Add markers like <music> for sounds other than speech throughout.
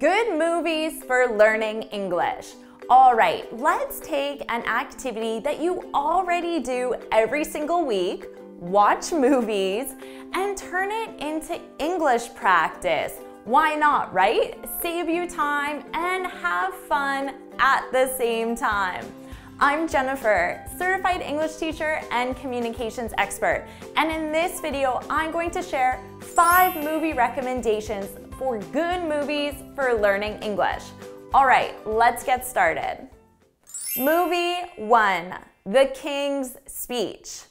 Good movies for learning English. All right, let's take an activity that you already do every single week, watch movies, and turn it into English practice. Why not, right? Save you time and have fun at the same time. I'm Jennifer, certified English teacher and communications expert. And in this video, I'm going to share five movie recommendations for good movies for learning English. All right, let's get started. Movie one, The King's Speech.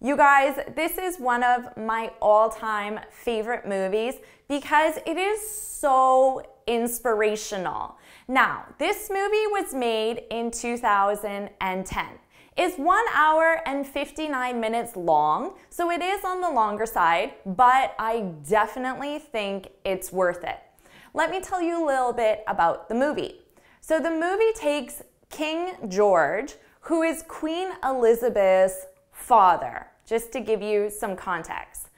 You guys, this is one of my all time favorite movies because it is so inspirational. Now, this movie was made in 2010. It's one hour and 59 minutes long, so it is on the longer side, but I definitely think it's worth it. Let me tell you a little bit about the movie. So, the movie takes King George, who is Queen Elizabeth's father, just to give you some context.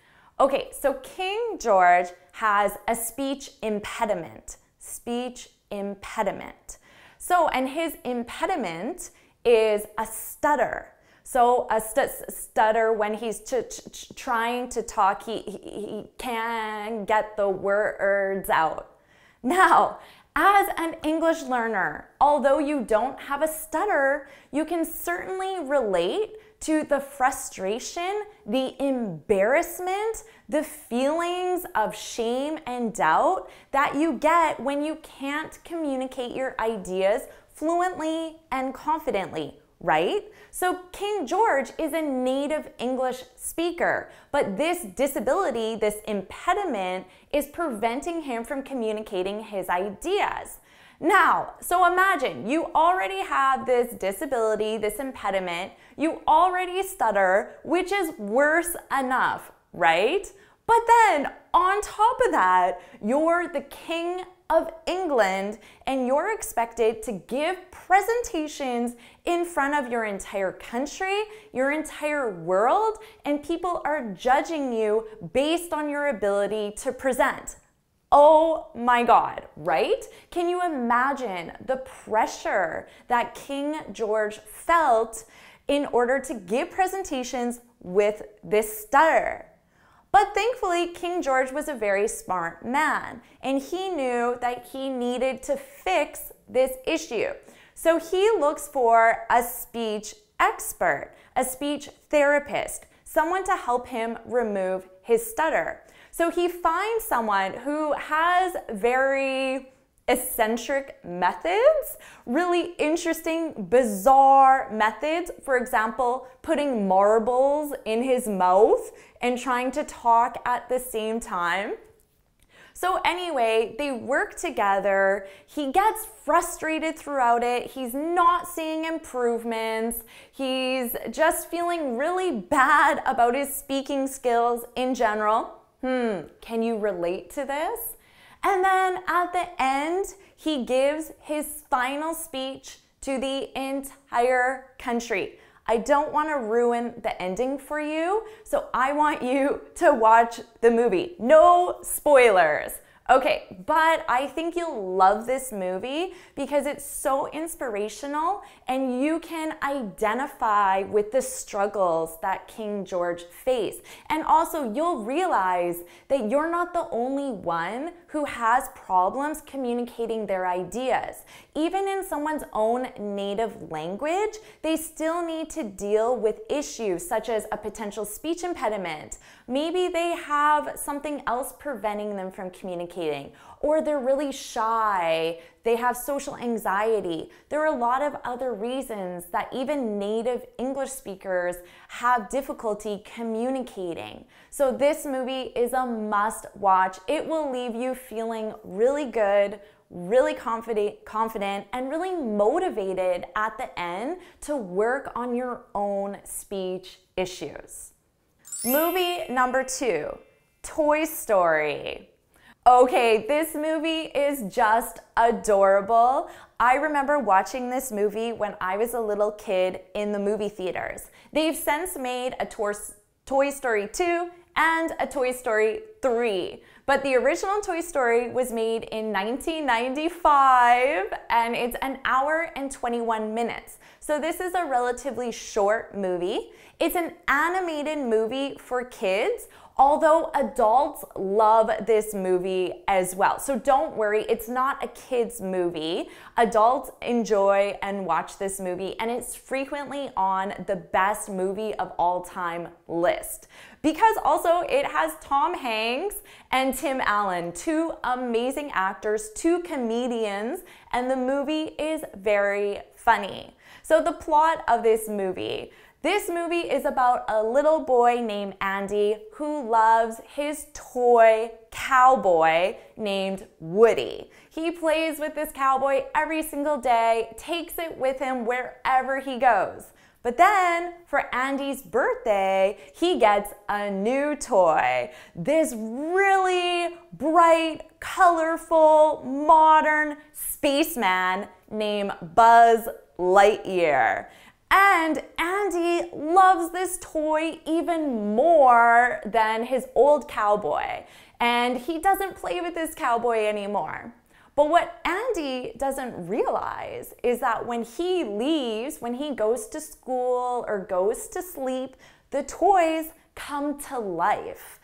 Okay, so King George has a speech impediment. Speech impediment. So, and his impediment is a stutter. So, a st stutter when he's trying to talk, he, he, he can't get the words out. Now, as an English learner, although you don't have a stutter, you can certainly relate to the frustration, the embarrassment, the feelings of shame and doubt that you get when you can't communicate your ideas fluently and confidently, right? So King George is a native English speaker, but this disability, this impediment, is preventing him from communicating his ideas. Now, so imagine you already have this disability, this impediment, you already stutter, which is worse enough, right? But then on top of that, you're the king of England and you're expected to give presentations in front of your entire country, your entire world, and people are judging you based on your ability to present. Oh my God, right? Can you imagine the pressure that King George felt in order to give presentations with this stutter? But thankfully, King George was a very smart man, and he knew that he needed to fix this issue. So he looks for a speech expert, a speech therapist, someone to help him remove his stutter. So he finds someone who has very eccentric methods, really interesting, bizarre methods. For example, putting marbles in his mouth and trying to talk at the same time. So, anyway, they work together. He gets frustrated throughout it. He's not seeing improvements. He's just feeling really bad about his speaking skills in general. Hmm, can you relate to this? And then at the end, he gives his final speech to the entire country. I don't want to ruin the ending for you, so I want you <laughs> to watch the movie. No spoilers. Okay, but I think you'll love this movie because it's so inspirational and you can identify with the struggles that King George faced. And also, you'll realize that you're not the only one who has problems communicating their ideas. Even in someone's own native language, they still need to deal with issues such as a potential speech impediment. Maybe they have something else preventing them from communicating or they're really shy, they have social anxiety. There are a lot of other reasons that even native English speakers have difficulty communicating. So, this movie is a must watch. It will leave you feeling really good, really confident, confident and really motivated at the end to work on your own speech issues. Movie number two, Toy Story. Okay, this movie is just adorable. I remember watching this movie when I was a little kid in the movie theaters. They've since made a Toy Story 2 and a Toy Story 3. But the original Toy Story was made in 1995 and it's an hour and 21 minutes. So this is a relatively short movie. It's an animated movie for kids Although adults love this movie as well. So don't worry, it's not a kids movie. Adults enjoy and watch this movie, and it's frequently on the best movie of all time list. Because also it has Tom Hanks and Tim Allen, two amazing actors, two comedians, and the movie is very funny. So the plot of this movie this movie is about a little boy named Andy who loves his toy cowboy named Woody. He plays with this cowboy every single day, takes it with him wherever he goes. But then for Andy's birthday, he gets a new toy. This really bright, colorful, modern spaceman named Buzz Lightyear. And Andy loves this toy even more than his old cowboy. And he doesn't play with this cowboy anymore. But what Andy doesn't realize is that when he leaves, when he goes to school or goes to sleep, the toys come to life.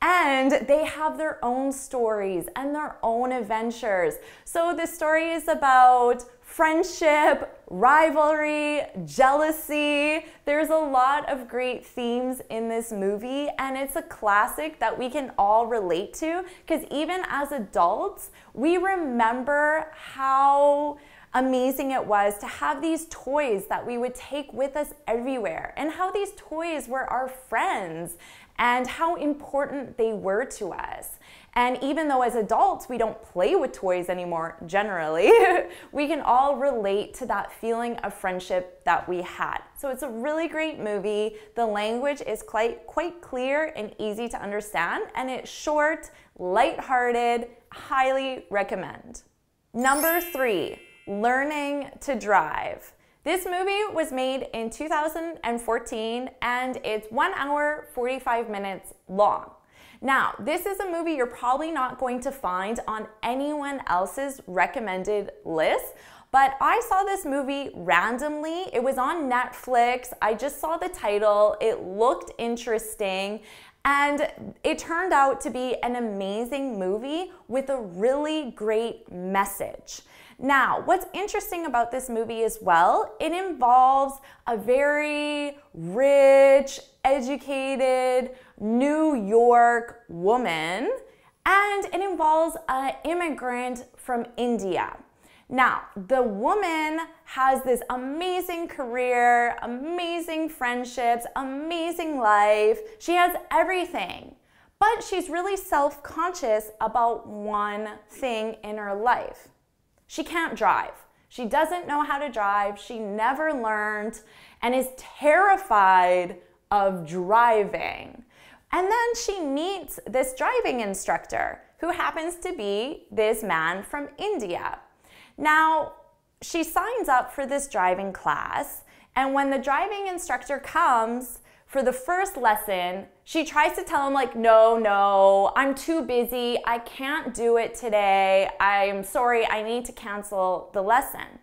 And they have their own stories and their own adventures. So the story is about friendship, rivalry, jealousy. There's a lot of great themes in this movie, and it's a classic that we can all relate to because even as adults, we remember how amazing it was to have these toys that we would take with us everywhere and how these toys were our friends and how important they were to us. And even though as adults we don't play with toys anymore generally, <laughs> we can all relate to that feeling of friendship that we had. So it's a really great movie. The language is quite quite clear and easy to understand and it's short, light-hearted, highly recommend. Number 3, learning to drive. This movie was made in 2014 and it's 1 hour 45 minutes long. Now, this is a movie you're probably not going to find on anyone else's recommended list, but I saw this movie randomly. It was on Netflix. I just saw the title. It looked interesting. And it turned out to be an amazing movie with a really great message. Now, what's interesting about this movie as well, it involves a very rich, educated New York woman, and it involves an immigrant from India. Now, the woman has this amazing career, amazing friendships, amazing life. She has everything. But she's really self conscious about one thing in her life. She can't drive. She doesn't know how to drive. She never learned and is terrified of driving. And then she meets this driving instructor who happens to be this man from India. Now, she signs up for this driving class, and when the driving instructor comes for the first lesson, she tries to tell him, like, no, no, I'm too busy. I can't do it today. I'm sorry, I need to cancel the lesson.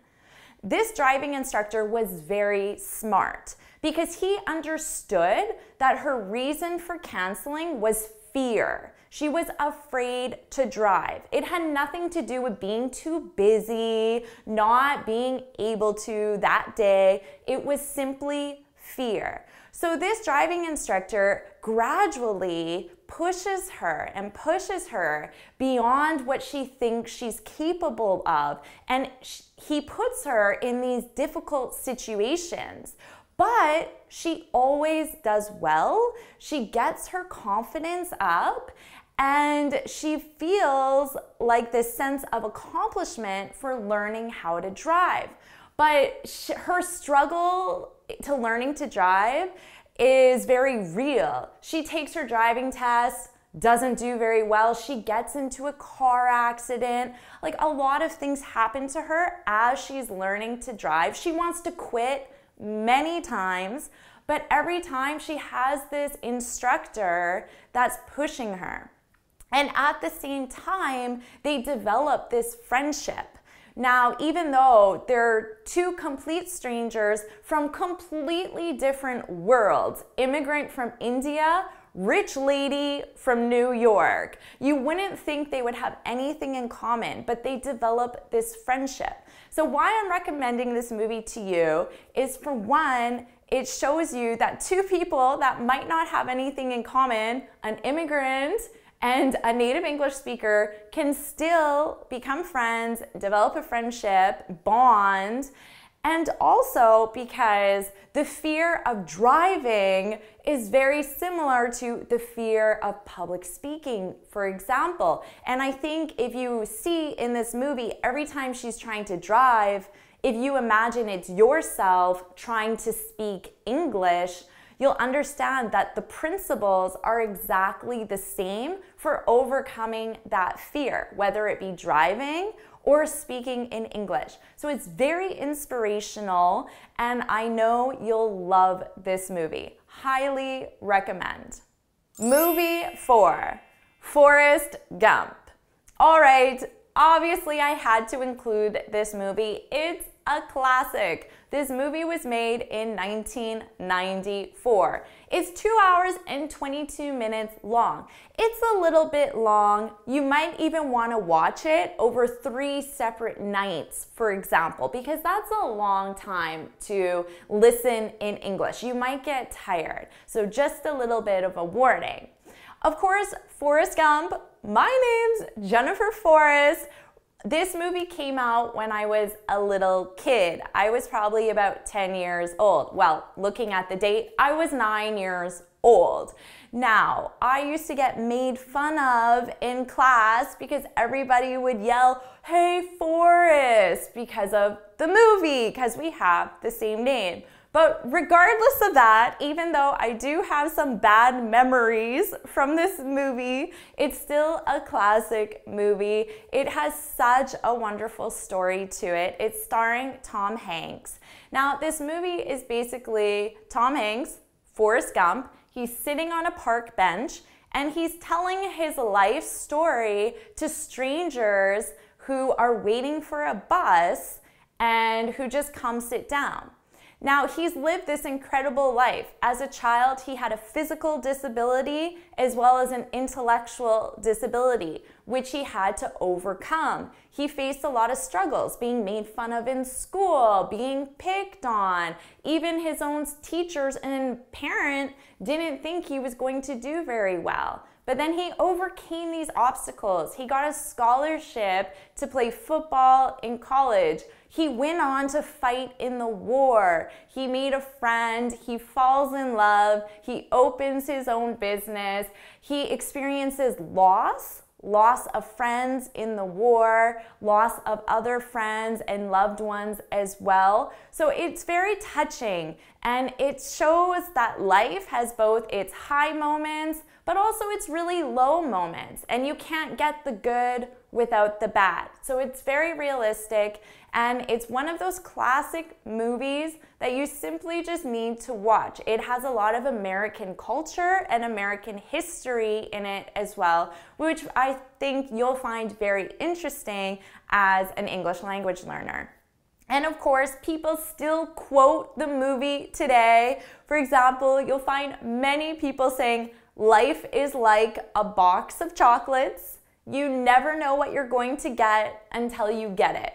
This driving instructor was very smart because he understood that her reason for canceling was fear. She was afraid to drive. It had nothing to do with being too busy, not being able to that day. It was simply fear. So, this driving instructor gradually pushes her and pushes her beyond what she thinks she's capable of. And he puts her in these difficult situations but she always does well. She gets her confidence up and she feels like this sense of accomplishment for learning how to drive. But her struggle to learning to drive is very real. She takes her driving test, doesn't do very well. She gets into a car accident. Like a lot of things happen to her as she's learning to drive. She wants to quit many times, but every time she has this instructor that's pushing her. And at the same time, they develop this friendship. Now, even though they're two complete strangers from completely different worlds, immigrant from India, rich lady from New York, you wouldn't think they would have anything in common, but they develop this friendship. So, why I'm recommending this movie to you is for one, it shows you that two people that might not have anything in common, an immigrant and a native English speaker can still become friends, develop a friendship, bond, and also because the fear of driving is very similar to the fear of public speaking, for example. And I think if you see in this movie, every time she's trying to drive, if you imagine it's yourself trying to speak English, you'll understand that the principles are exactly the same for overcoming that fear, whether it be driving or speaking in English. So it's very inspirational, and I know you'll love this movie. Highly recommend. Movie four Forrest Gump. All right, obviously, I had to include this movie. It's a classic. This movie was made in 1994. It's two hours and 22 minutes long. It's a little bit long. You might even want to watch it over three separate nights, for example, because that's a long time to listen in English. You might get tired. So, just a little bit of a warning. Of course, Forrest Gump. My name's Jennifer Forrest. This movie came out when I was a little kid. I was probably about 10 years old. Well, looking at the date, I was nine years old. Now, I used to get made fun of in class because everybody would yell, Hey, Forrest, because of the movie, because we have the same name. But regardless of that, even though I do have some bad memories from this movie, it's still a classic movie. It has such a wonderful story to it. It's starring Tom Hanks. Now, this movie is basically Tom Hanks, Forrest Gump. He's sitting on a park bench and he's telling his life story to strangers who are waiting for a bus and who just come sit down. Now, he's lived this incredible life. As a child, he had a physical disability as well as an intellectual disability, which he had to overcome. He faced a lot of struggles, being made fun of in school, being picked on. Even his own teachers and parent didn't think he was going to do very well. But then he overcame these obstacles. He got a scholarship to play football in college. He went on to fight in the war. He made a friend. He falls in love. He opens his own business. He experiences loss loss of friends in the war, loss of other friends and loved ones as well. So it's very touching and it shows that life has both its high moments, but also its really low moments. And you can't get the good without the bad. So it's very realistic and it's one of those classic movies that you simply just need to watch. It has a lot of American culture and American history in it as well, which I think you'll find very interesting as an English language learner. And of course, people still quote the movie today. For example, you'll find many people saying, Life is like a box of chocolates. You never know what you're going to get until you get it.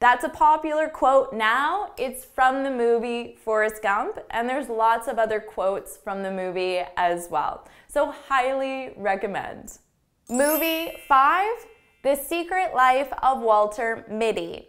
That's a popular quote now. It's from the movie Forrest Gump, and there's lots of other quotes from the movie as well. So, highly recommend. Movie 5 The Secret Life of Walter Mitty.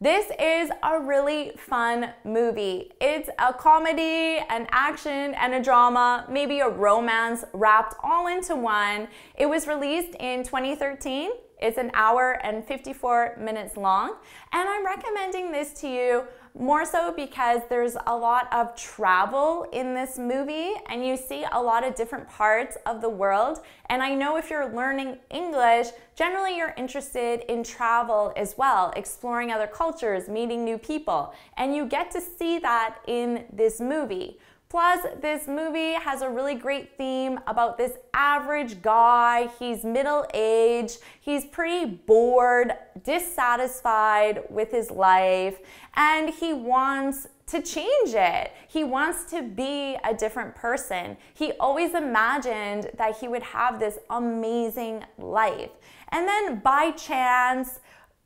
This is a really fun movie. It's a comedy, an action, and a drama, maybe a romance wrapped all into one. It was released in 2013 it's an hour and 54 minutes long, and I'm recommending this to you more so because there's a lot of travel in this movie and you see a lot of different parts of the world. And I know if you're learning English, generally you're interested in travel as well, exploring other cultures, meeting new people, and you get to see that in this movie. Plus, this movie has a really great theme about this average guy. He's middle aged, he's pretty bored, dissatisfied with his life, and he wants to change it. He wants to be a different person. He always imagined that he would have this amazing life. And then by chance,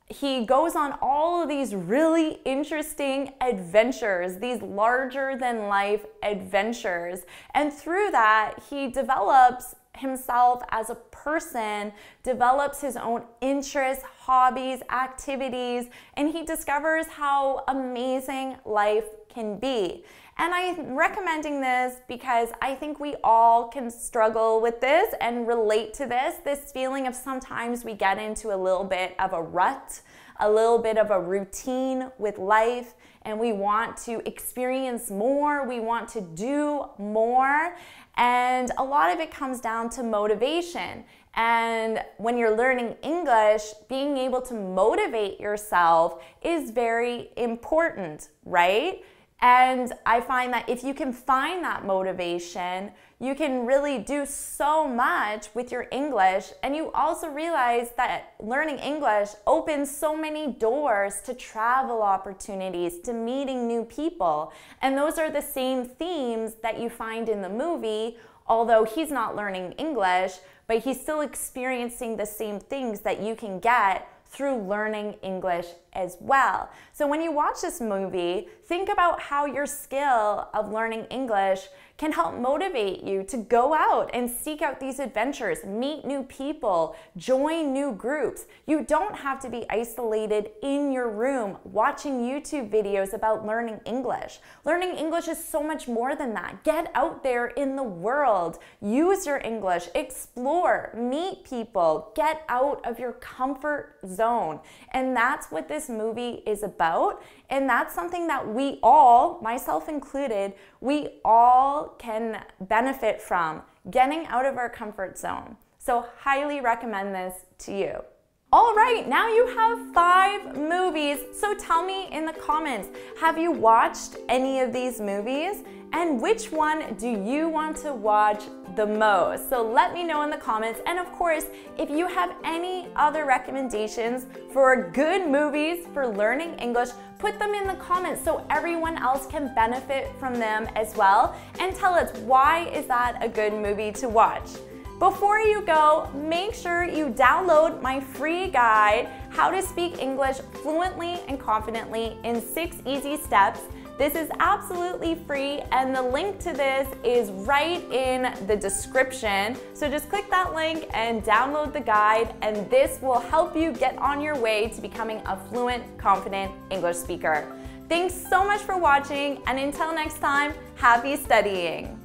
he goes on all of these really interesting adventures, these larger than life adventures. And through that, he develops himself as a person, develops his own interests, hobbies, activities, and he discovers how amazing life can be. And I'm recommending this because I think we all can struggle with this and relate to this this feeling of sometimes we get into a little bit of a rut, a little bit of a routine with life, and we want to experience more, we want to do more. And a lot of it comes down to motivation. And when you're learning English, being able to motivate yourself is very important, right? And I find that if you can find that motivation, you can really do so much with your English. And you also realize that learning English opens so many doors to travel opportunities, to meeting new people. And those are the same themes that you find in the movie, although he's not learning English, but he's still experiencing the same things that you can get through learning English as well. So when you watch this movie, think about how your skill of learning English can help motivate you to go out and seek out these adventures, meet new people, join new groups. You don't have to be isolated in your room watching YouTube videos about learning English. Learning English is so much more than that. Get out there in the world, use your English, explore, meet people, get out of your comfort zone. And that's what this movie is about. And that's something that we all, myself included, we all can benefit from getting out of our comfort zone. So, highly recommend this to you. All right, now you have five movies. So tell me in the comments, have you watched any of these movies? And which one do you want to watch the most? So let me know in the comments. And of course, if you have any other recommendations for good movies for learning English, put them in the comments so everyone else can benefit from them as well. And tell us why is that a good movie to watch? Before you go, make sure you download my free guide, How to Speak English Fluently and Confidently in Six Easy Steps. This is absolutely free, and the link to this is right in the description. So just click that link and download the guide, and this will help you get on your way to becoming a fluent, confident English speaker. Thanks so much for watching, and until next time, happy studying!